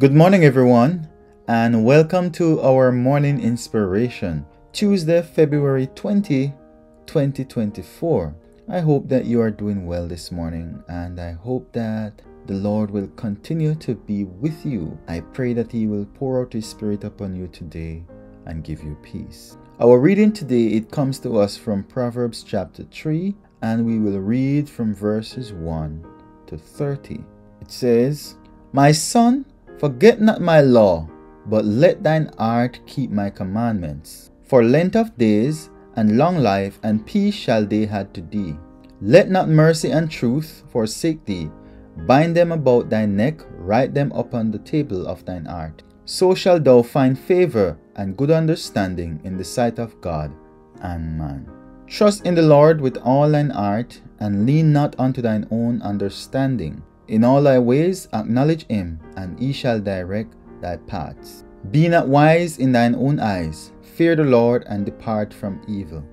Good morning, everyone, and welcome to our morning inspiration, Tuesday, February 20, 2024. I hope that you are doing well this morning, and I hope that the Lord will continue to be with you. I pray that He will pour out His Spirit upon you today and give you peace. Our reading today it comes to us from Proverbs chapter 3 and we will read from verses 1 to 30. It says, "My son, Forget not my law, but let thine heart keep my commandments. For length of days and long life and peace shall they have to thee. Let not mercy and truth forsake thee. Bind them about thy neck, write them upon the table of thine heart. So shalt thou find favor and good understanding in the sight of God and man. Trust in the Lord with all thine heart, and lean not unto thine own understanding. In all thy ways acknowledge him, and he shall direct thy paths. Be not wise in thine own eyes. Fear the Lord and depart from evil.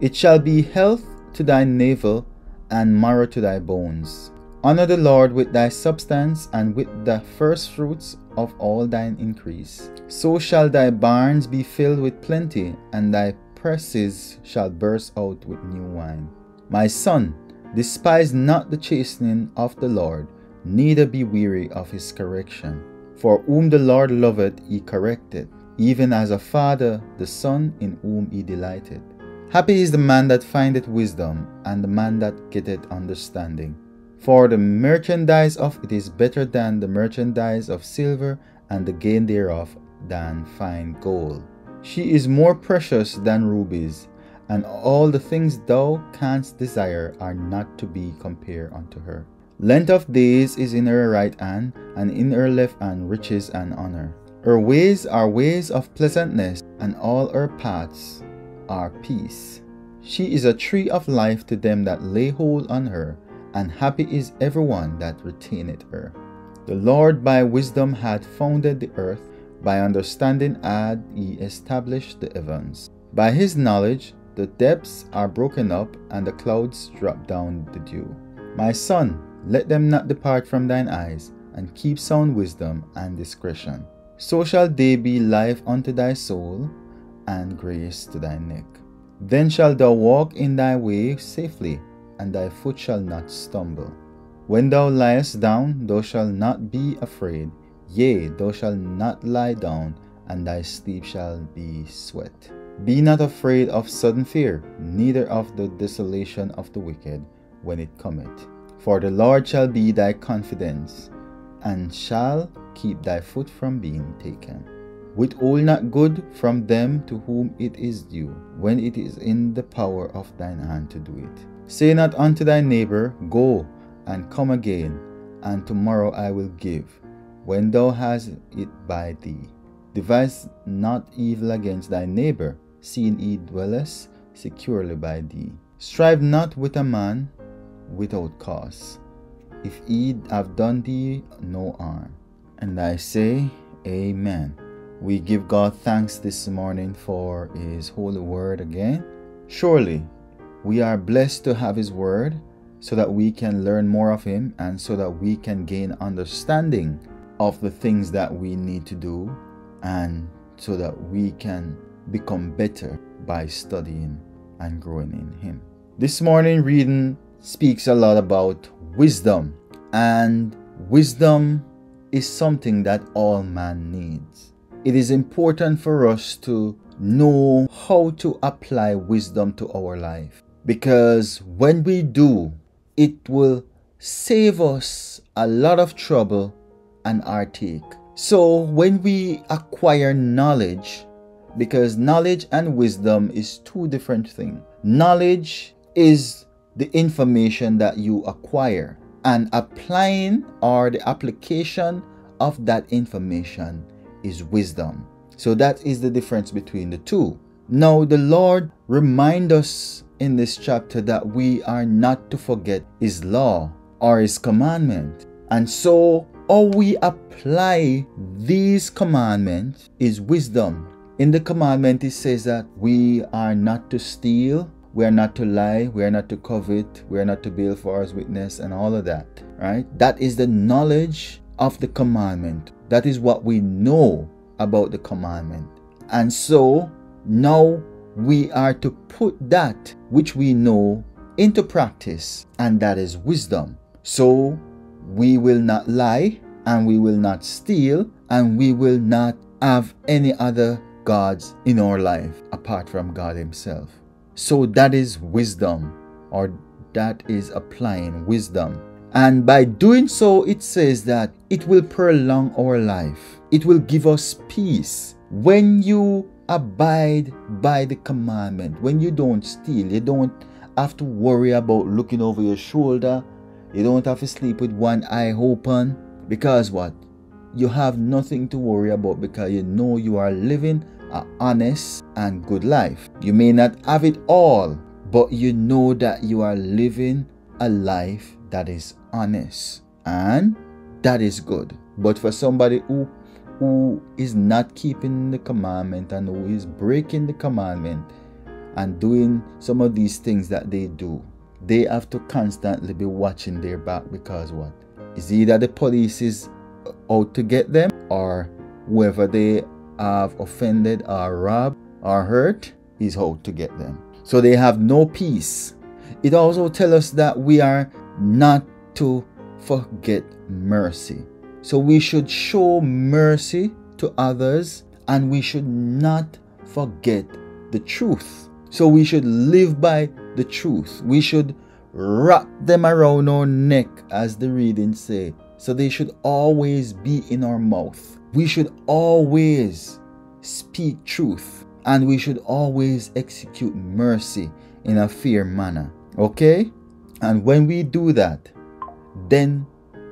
It shall be health to thy navel and marrow to thy bones. Honor the Lord with thy substance and with the first fruits of all thine increase. So shall thy barns be filled with plenty, and thy presses shall burst out with new wine. My son, despise not the chastening of the Lord neither be weary of his correction. For whom the Lord loveth, he corrected, even as a father the son in whom he delighted. Happy is the man that findeth wisdom, and the man that getteth understanding. For the merchandise of it is better than the merchandise of silver, and the gain thereof than fine gold. She is more precious than rubies, and all the things thou canst desire are not to be compared unto her. Length of days is in her right hand, and in her left hand riches and honor. Her ways are ways of pleasantness, and all her paths are peace. She is a tree of life to them that lay hold on her, and happy is everyone that retaineth her. The Lord by wisdom hath founded the earth, by understanding had he established the heavens. By his knowledge the depths are broken up, and the clouds drop down the dew. My son, let them not depart from thine eyes, and keep sound wisdom and discretion. So shall they be life unto thy soul, and grace to thy neck. Then shalt thou walk in thy way safely, and thy foot shall not stumble. When thou liest down, thou shalt not be afraid. Yea, thou shalt not lie down, and thy sleep shall be sweet. Be not afraid of sudden fear, neither of the desolation of the wicked when it cometh for the Lord shall be thy confidence, and shall keep thy foot from being taken. Withhold not good from them to whom it is due, when it is in the power of thine hand to do it. Say not unto thy neighbor, Go and come again, and tomorrow I will give, when thou hast it by thee. Devise not evil against thy neighbor, seeing he dwelleth securely by thee. Strive not with a man without cause, if he have done thee no harm. And I say, Amen. We give God thanks this morning for His holy word again. Surely, we are blessed to have His word so that we can learn more of Him and so that we can gain understanding of the things that we need to do and so that we can become better by studying and growing in Him. This morning, reading speaks a lot about wisdom, and wisdom is something that all man needs. It is important for us to know how to apply wisdom to our life because when we do, it will save us a lot of trouble and heartache. So, when we acquire knowledge, because knowledge and wisdom is two different things. Knowledge is the information that you acquire and applying or the application of that information is wisdom. So that is the difference between the two. Now the Lord remind us in this chapter that we are not to forget his law or his commandment. And so how we apply these commandments is wisdom. In the commandment it says that we are not to steal, we are not to lie, we are not to covet, we are not to build false witness, and all of that, right? That is the knowledge of the commandment. That is what we know about the commandment. And so now we are to put that which we know into practice, and that is wisdom. So we will not lie, and we will not steal, and we will not have any other gods in our life apart from God Himself. So that is wisdom, or that is applying wisdom. And by doing so, it says that it will prolong our life, it will give us peace. When you abide by the commandment, when you don't steal, you don't have to worry about looking over your shoulder, you don't have to sleep with one eye open. Because what? You have nothing to worry about because you know you are living honest and good life. You may not have it all, but you know that you are living a life that is honest and that is good. But for somebody who who is not keeping the commandment and who is breaking the commandment and doing some of these things that they do, they have to constantly be watching their back because what? Is either the police is out to get them or whoever they have offended or robbed or hurt is out to get them. So they have no peace. It also tells us that we are not to forget mercy. So we should show mercy to others and we should not forget the truth. So we should live by the truth. We should wrap them around our neck, as the reading say. So they should always be in our mouth. We should always speak truth and we should always execute mercy in a fair manner. Okay? And when we do that, then,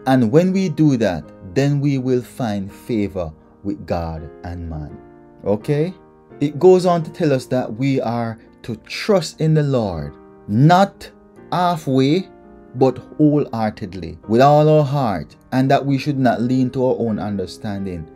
and when we do that, then we will find favor with God and man. Okay? It goes on to tell us that we are to trust in the Lord, not halfway, but wholeheartedly, with all our heart, and that we should not lean to our own understanding,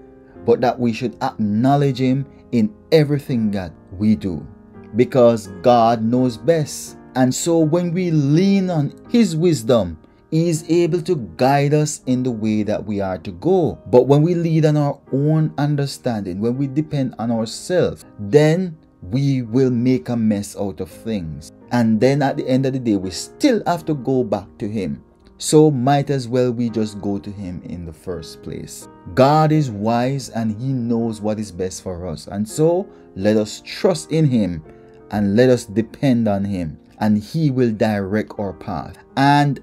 but that we should acknowledge Him in everything that we do, because God knows best. And so when we lean on His wisdom, he is able to guide us in the way that we are to go. But when we lead on our own understanding, when we depend on ourselves, then we will make a mess out of things. And then at the end of the day, we still have to go back to Him. So might as well we just go to Him in the first place. God is wise and He knows what is best for us. And so let us trust in Him and let us depend on Him. And He will direct our path. And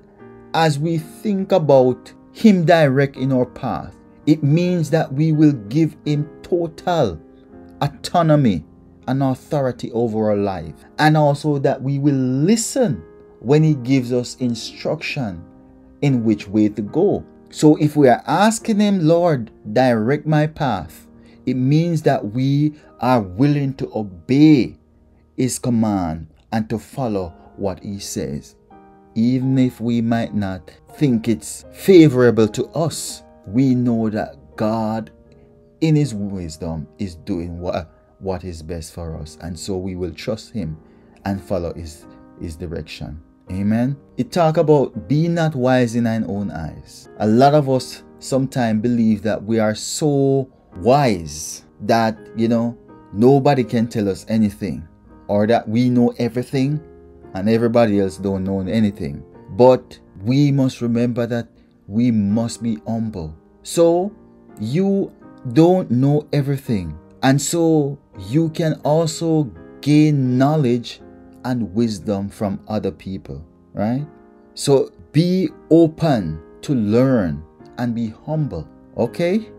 as we think about Him direct in our path, it means that we will give Him total autonomy and authority over our life, and also that we will listen when He gives us instruction in which way to go. So if we are asking Him, Lord, direct my path, it means that we are willing to obey His command and to follow what He says even if we might not think it's favorable to us, we know that God, in His wisdom, is doing what, what is best for us. And so we will trust Him and follow His, His direction. Amen. It talk about be not wise in thine own eyes. A lot of us sometimes believe that we are so wise that, you know, nobody can tell us anything or that we know everything and everybody else don't know anything. But we must remember that we must be humble. So you don't know everything. And so you can also gain knowledge and wisdom from other people, right? So be open to learn and be humble, okay?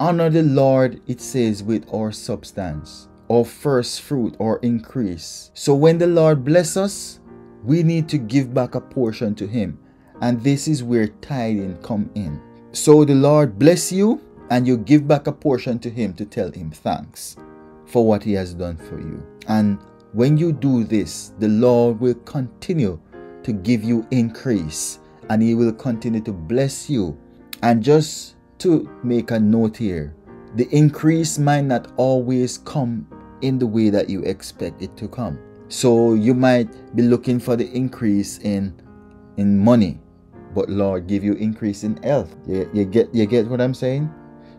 Honor the Lord, it says, with our substance, or first fruit, or increase. So when the Lord bless us, we need to give back a portion to him and this is where tithing come in so the lord bless you and you give back a portion to him to tell him thanks for what he has done for you and when you do this the lord will continue to give you increase and he will continue to bless you and just to make a note here the increase might not always come in the way that you expect it to come so you might be looking for the increase in in money but Lord give you increase in health. You, you get you get what I'm saying?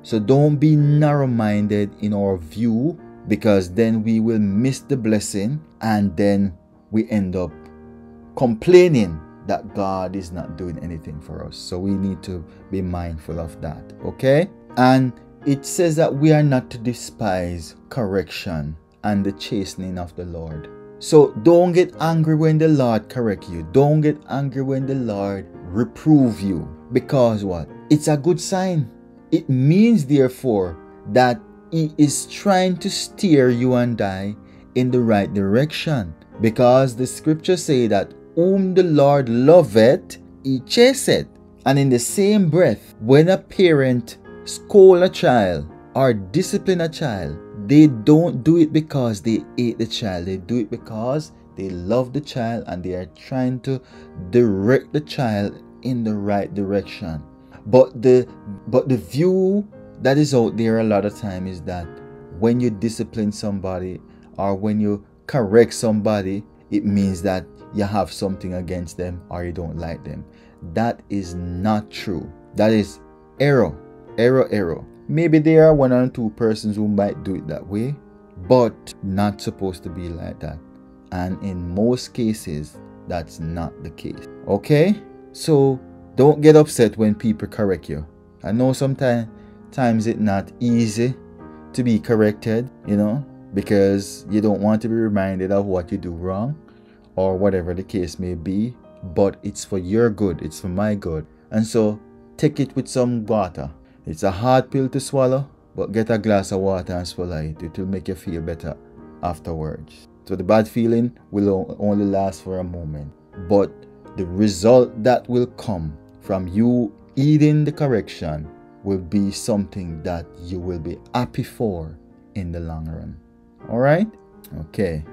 So don't be narrow-minded in our view because then we will miss the blessing and then we end up complaining that God is not doing anything for us. So we need to be mindful of that. Okay? And it says that we are not to despise correction and the chastening of the Lord. So don't get angry when the Lord correct you. Don't get angry when the Lord reprove you. Because what? It's a good sign. It means therefore that he is trying to steer you and I in the right direction. Because the scriptures say that whom the Lord loveth, he chaseth. And in the same breath, when a parent scold a child or discipline a child, they don't do it because they hate the child. They do it because they love the child and they are trying to direct the child in the right direction. But the but the view that is out there a lot of time is that when you discipline somebody or when you correct somebody, it means that you have something against them or you don't like them. That is not true. That is error. Error, error. Maybe there are one or two persons who might do it that way, but not supposed to be like that. And in most cases, that's not the case. Okay? So don't get upset when people correct you. I know sometimes times it's not easy to be corrected, you know, because you don't want to be reminded of what you do wrong or whatever the case may be, but it's for your good, it's for my good. And so take it with some water it's a hard pill to swallow, but get a glass of water and swallow it. It will make you feel better afterwards. So the bad feeling will only last for a moment, but the result that will come from you eating the correction will be something that you will be happy for in the long run. All right? Okay.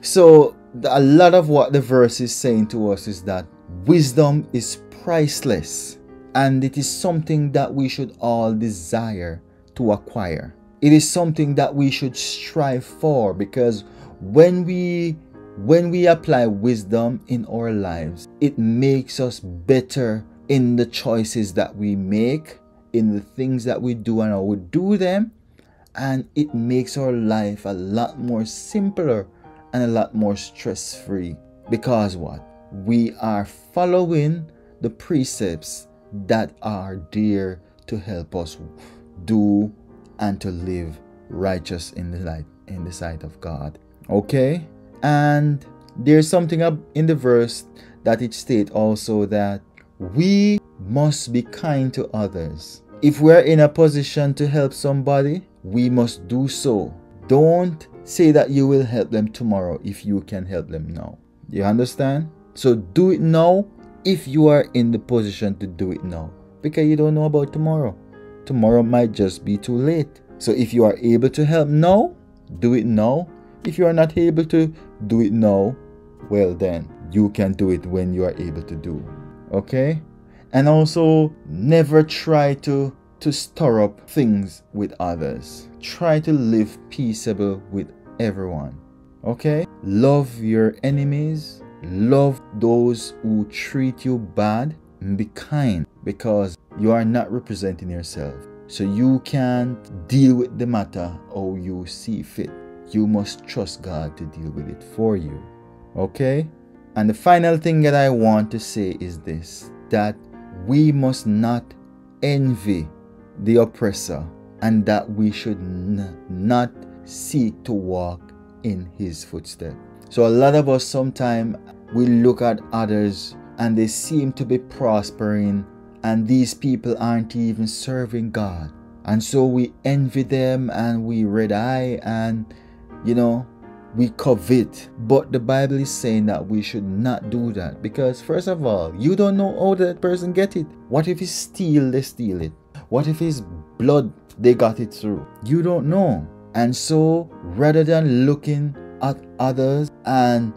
So a lot of what the verse is saying to us is that wisdom is priceless and it is something that we should all desire to acquire. It is something that we should strive for because when we when we apply wisdom in our lives, it makes us better in the choices that we make, in the things that we do and how we do them, and it makes our life a lot more simpler and a lot more stress-free. Because what? We are following the precepts that are there to help us do and to live righteous in the light in the sight of God. Okay? And there's something up in the verse that it states also that we must be kind to others. If we're in a position to help somebody, we must do so. Don't say that you will help them tomorrow if you can help them now. You understand? So do it now if you are in the position to do it now because you don't know about tomorrow. Tomorrow might just be too late. So if you are able to help now, do it now. If you are not able to do it now, well then you can do it when you are able to do. Okay? And also never try to to stir up things with others. Try to live peaceable with everyone. Okay? Love your enemies Love those who treat you bad be kind because you are not representing yourself. So you can't deal with the matter how you see fit. You must trust God to deal with it for you. Okay? And the final thing that I want to say is this that we must not envy the oppressor and that we should not seek to walk in his footsteps. So a lot of us sometimes we look at others and they seem to be prospering and these people aren't even serving God. And so we envy them and we red eye and you know we covet. But the Bible is saying that we should not do that because first of all, you don't know how that person get it. What if he steal, they steal it? What if his blood they got it through? You don't know. And so rather than looking at others and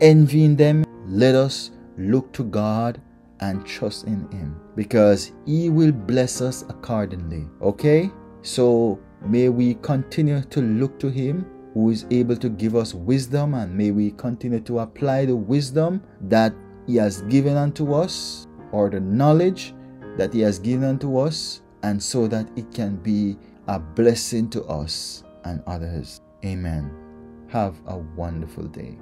envying them, let us look to God and trust in Him because He will bless us accordingly. Okay? So may we continue to look to Him who is able to give us wisdom and may we continue to apply the wisdom that He has given unto us or the knowledge that He has given unto us, and so that it can be a blessing to us and others. Amen. Have a wonderful day.